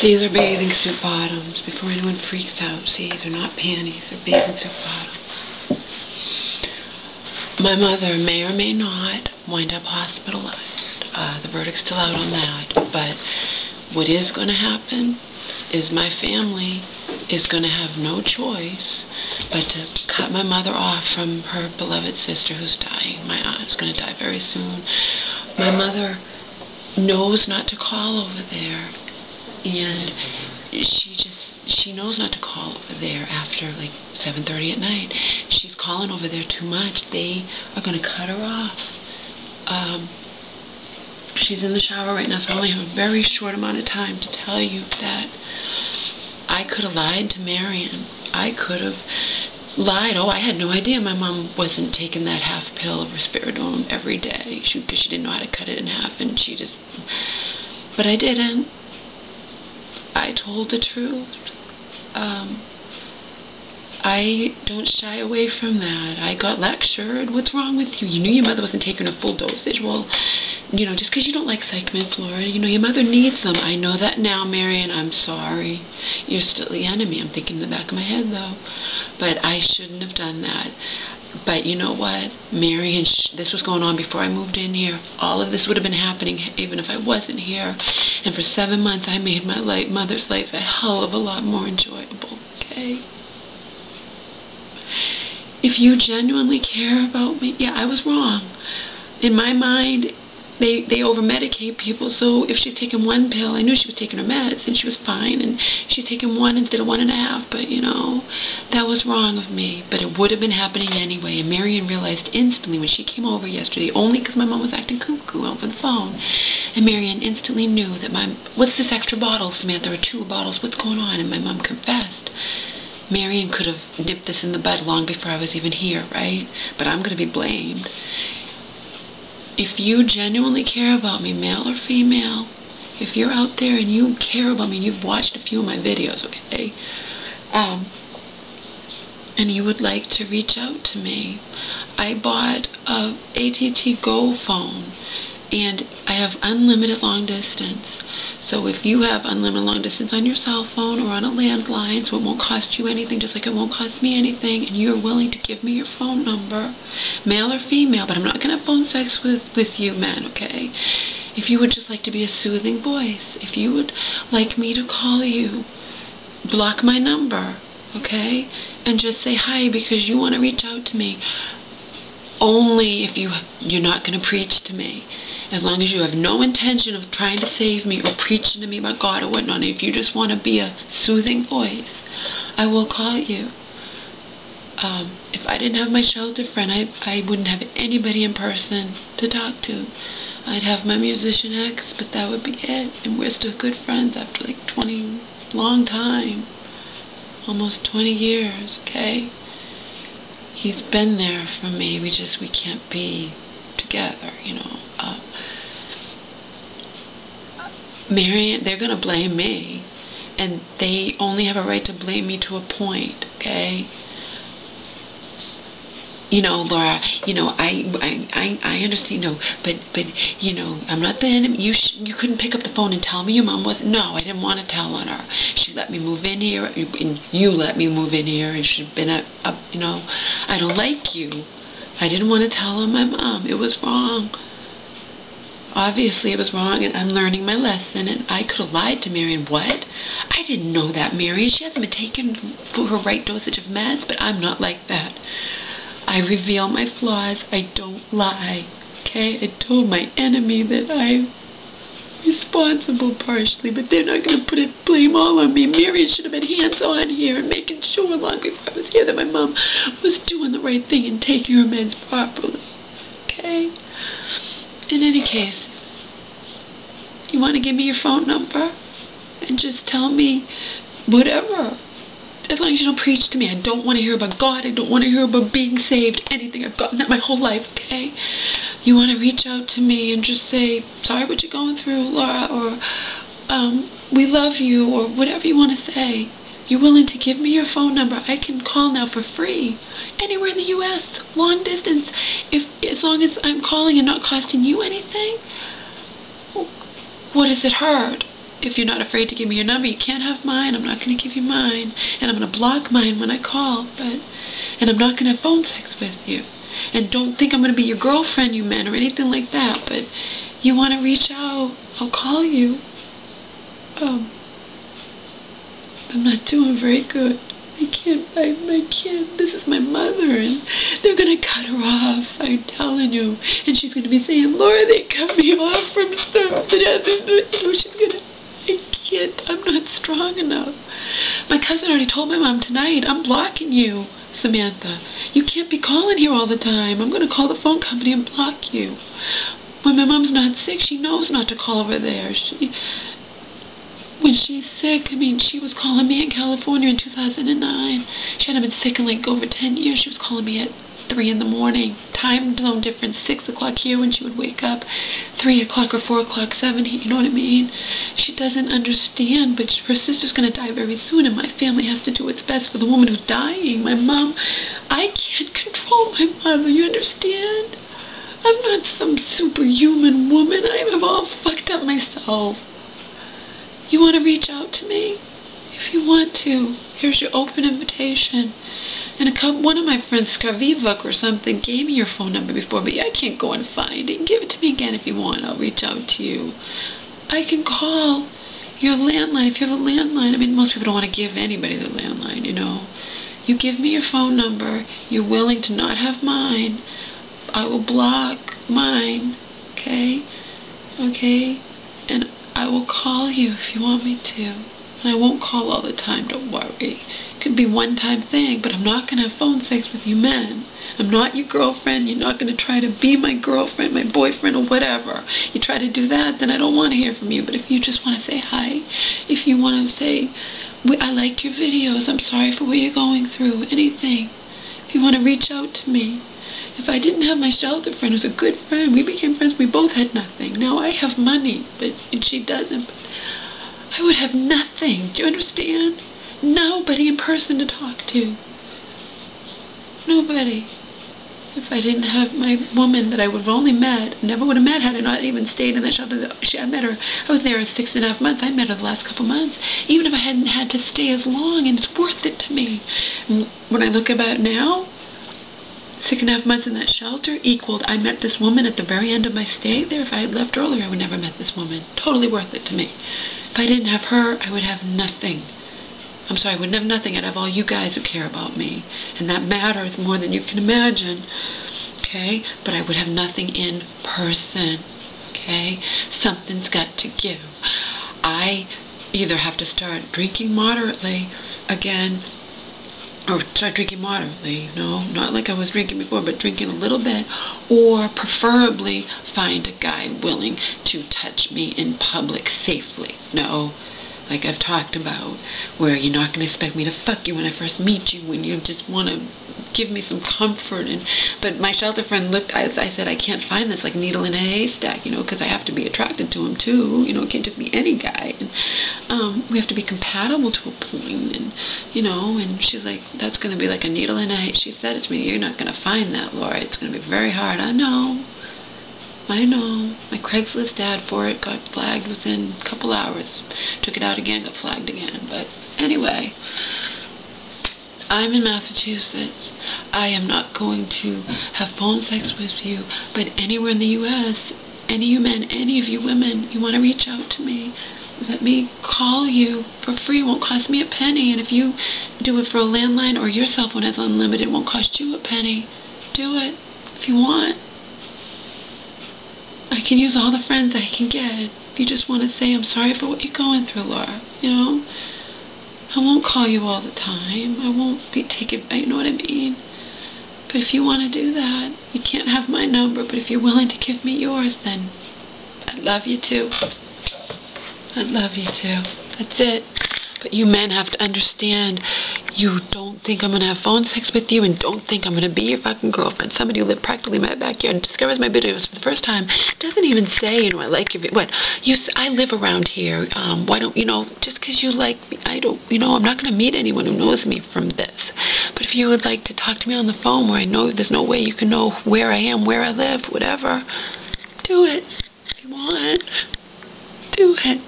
These are bathing suit bottoms. Before anyone freaks out, see, they're not panties, they're bathing suit bottoms. My mother may or may not wind up hospitalized. Uh, the verdict's still out on that. But what is going to happen is my family is going to have no choice but to cut my mother off from her beloved sister who's dying. My aunt's going to die very soon. My mother knows not to call over there and she just she knows not to call over there after like 7:30 at night. She's calling over there too much. They are going to cut her off. Um, she's in the shower right now, so I only have a very short amount of time to tell you that I could have lied to Marion. I could have lied. Oh, I had no idea my mom wasn't taking that half pill of risperidone every day because she, she didn't know how to cut it in half, and she just. But I didn't. I told the truth. Um, I don't shy away from that. I got lectured. What's wrong with you? You knew your mother wasn't taking a full dosage. Well, you know, just because you don't like psych meds, Laura, you know, your mother needs them. I know that now, Marion. I'm sorry. You're still the enemy. I'm thinking in the back of my head, though. But I shouldn't have done that. But you know what, Marion, this was going on before I moved in here. All of this would have been happening even if I wasn't here. And for seven months, I made my life, mother's life a hell of a lot more enjoyable, okay? If you genuinely care about me, yeah, I was wrong. In my mind, they they over medicate people. So if she's taking one pill I knew she was taking her meds and she was fine. And she's taking one instead of one and a half but you know that was wrong of me. But it would have been happening anyway. And Marion realized instantly when she came over yesterday only because my mom was acting cuckoo over the phone. And Marion instantly knew that my what's this extra bottle Samantha? Or two bottles. What's going on? And my mom confessed. Marion could have nipped this in the bud long before I was even here, right? But I'm going to be blamed if you genuinely care about me, male or female, if you're out there and you care about me, you've watched a few of my videos, okay, um, and you would like to reach out to me, I bought a ATT Go phone, and I have unlimited long distance. So if you have unlimited long distance on your cell phone or on a landline, so it won't cost you anything, just like it won't cost me anything, and you're willing to give me your phone number, male or female, but I'm not going to phone sex with, with you men, okay? If you would just like to be a soothing voice, if you would like me to call you, block my number, okay? And just say hi because you want to reach out to me. Only if you, you're not going to preach to me as long as you have no intention of trying to save me or preaching to me about God or whatnot, if you just want to be a soothing voice, I will call you. Um, if I didn't have my shelter friend, I, I wouldn't have anybody in person to talk to. I'd have my musician ex, but that would be it. And we're still good friends after like 20, long time. Almost 20 years, okay? He's been there for me. We just, we can't be together, you know. Uh, Marion, they're going to blame me. And they only have a right to blame me to a point, okay? You know, Laura, you know, I, I, I, understand, you know, but, but, you know, I'm not the enemy. You, you couldn't pick up the phone and tell me your mom wasn't. no, I didn't want to tell on her. She let me move in here, and you let me move in here, and she'd been a, a you know, I don't like you. I didn't want to tell on my mom. It was wrong. Obviously, it was wrong, and I'm learning my lesson, and I could have lied to Marion. What? I didn't know that, Marion. She hasn't been taken for her right dosage of meds, but I'm not like that. I reveal my flaws. I don't lie. Okay? I told my enemy that I'm responsible partially, but they're not going to put it blame all on me. Marion should have been hands-on here and making sure long before I was here that my mom was doing the right thing and taking her meds properly. Okay? In any case, you want to give me your phone number and just tell me whatever. As long as you don't preach to me. I don't want to hear about God. I don't want to hear about being saved. Anything. I've gotten that my whole life, okay? You want to reach out to me and just say, sorry what you're going through, Laura, or um, we love you, or whatever you want to say. You're willing to give me your phone number. I can call now for free. Anywhere in the U.S. Long distance. If As long as I'm calling and not costing you anything. What does it hurt? if you're not afraid to give me your number, you can't have mine. I'm not going to give you mine. And I'm going to block mine when I call. But And I'm not going to have phone sex with you. And don't think I'm going to be your girlfriend, you men, or anything like that. But you want to reach out, I'll call you. Um, I'm not doing very good. I can't find my kid. This is my mother, and they're gonna cut her off. I'm telling you. And she's gonna be saying, Laura, they cut me off from stuff. You know, she's gonna. I can't. I'm not strong enough. My cousin already told my mom tonight. I'm blocking you, Samantha. You can't be calling here all the time. I'm gonna call the phone company and block you. When my mom's not sick, she knows not to call over there. She, when she's sick, I mean, she was calling me in California in 2009. She hadn't been sick in like over 10 years. She was calling me at 3 in the morning. Time zone difference, 6 o'clock here when she would wake up, 3 o'clock or 4 o'clock, 7, you know what I mean? She doesn't understand, but her sister's going to die very soon, and my family has to do what's best for the woman who's dying. My mom, I can't control my mother, you understand? I'm not some superhuman woman. I have all fucked up myself. You want to reach out to me? If you want to, here's your open invitation. And a couple, one of my friends, Skarvivuk or something, gave me your phone number before, but I can't go and find it. Give it to me again if you want. I'll reach out to you. I can call your landline if you have a landline. I mean, most people don't want to give anybody their landline, you know. You give me your phone number. You're willing to not have mine. I will block mine. Okay? Okay? And I will call you if you want me to. And I won't call all the time, don't worry. Could be one time thing, but I'm not going to have phone sex with you men. I'm not your girlfriend. You're not going to try to be my girlfriend, my boyfriend, or whatever. You try to do that, then I don't want to hear from you. But if you just want to say hi, if you want to say, I like your videos, I'm sorry for what you're going through, anything. If you want to reach out to me, if I didn't have my shelter friend who's a good friend, we became friends, we both had nothing. Now I have money, but and she doesn't. But I would have nothing. Do you understand? Nobody in person to talk to. Nobody. If I didn't have my woman that I would have only met, never would have met had I not even stayed in that shelter. She, I met her, I was there six and a half months. I met her the last couple months. Even if I hadn't had to stay as long, and it's worth it to me. When I look about now, six and a half months in that shelter equaled I met this woman at the very end of my stay there. If I had left earlier, I would never have met this woman. Totally worth it to me. If I didn't have her, I would have nothing. I'm sorry, I wouldn't have nothing. I'd have all you guys who care about me. And that matters more than you can imagine. Okay? But I would have nothing in person. Okay? Something's got to give. I either have to start drinking moderately again or start drinking moderately, know, not like I was drinking before, but drinking a little bit, or preferably find a guy willing to touch me in public safely. No, like I've talked about, where you're not going to expect me to fuck you when I first meet you, when you just want to give me some comfort. And but my shelter friend looked. I, I said I can't find this like needle in a haystack, you know, because I have to be attracted to him too. You know, it can't just be any guy. And um, we have to be compatible to a point, and you know. And she's like, that's going to be like a needle in a. Hay. She said it to me. You're not going to find that, Laura. It's going to be very hard. I know. I know. My Craigslist ad for it got flagged within a couple hours. Took it out again, got flagged again. But anyway, I'm in Massachusetts. I am not going to have phone sex with you, but anywhere in the U.S., any of you men, any of you women, you want to reach out to me, let me call you for free. It won't cost me a penny. And if you do it for a landline or your cell phone has unlimited, it won't cost you a penny. Do it if you want. I can use all the friends I can get. If you just want to say, I'm sorry for what you're going through, Laura, you know? I won't call you all the time. I won't be taken, you know what I mean? But if you want to do that, you can't have my number, but if you're willing to give me yours, then I'd love you too. I'd love you too. That's it. But you men have to understand you don't think I'm going to have phone sex with you and don't think I'm going to be your fucking girlfriend. Somebody who lived practically in my backyard discovers my videos for the first time doesn't even say, you know, I like your What? You, I live around here. Um, why don't, you know, just because you like me, I don't, you know, I'm not going to meet anyone who knows me from this. But if you would like to talk to me on the phone where I know there's no way you can know where I am, where I live, whatever, do it. If you want, do it.